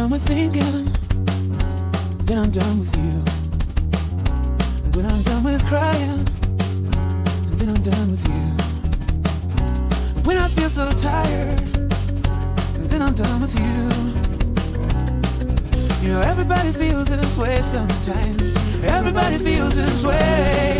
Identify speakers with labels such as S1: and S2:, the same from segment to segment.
S1: done with thinking, then I'm done with you. And when I'm done with crying, then I'm done with you. When I feel so tired, then I'm done with you. You know, everybody feels this way sometimes. Everybody feels this way.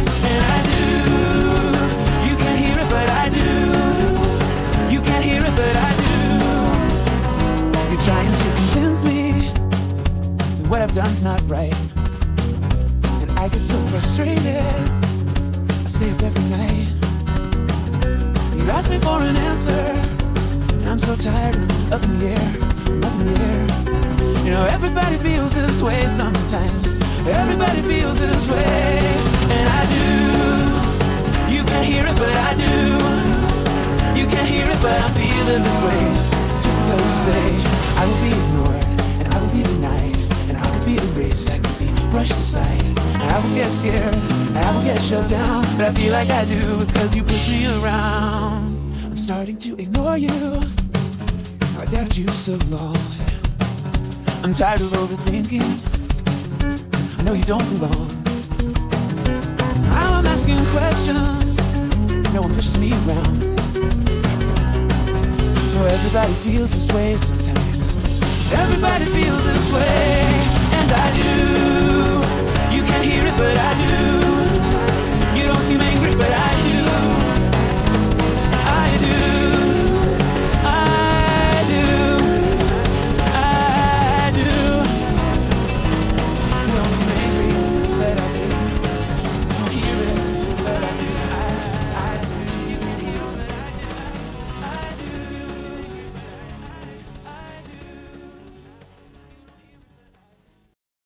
S1: I've done's not right. And I get so frustrated. I stay up every night. You ask me for an answer. And I'm so tired I'm up in the air. Up in the air. You know, everybody feels this way sometimes. Everybody feels this way. And I do. You can't hear it, but I do. You can't hear it, but I'm feeling this way. Just because you say I will be ignored I will get scared I will get shut down, but I feel like I do because you push me around. I'm starting to ignore you. I doubted you so long. I'm tired of overthinking. I know you don't belong. Now I'm asking questions. No one pushes me around. No, everybody feels this way sometimes. Everybody feels this way.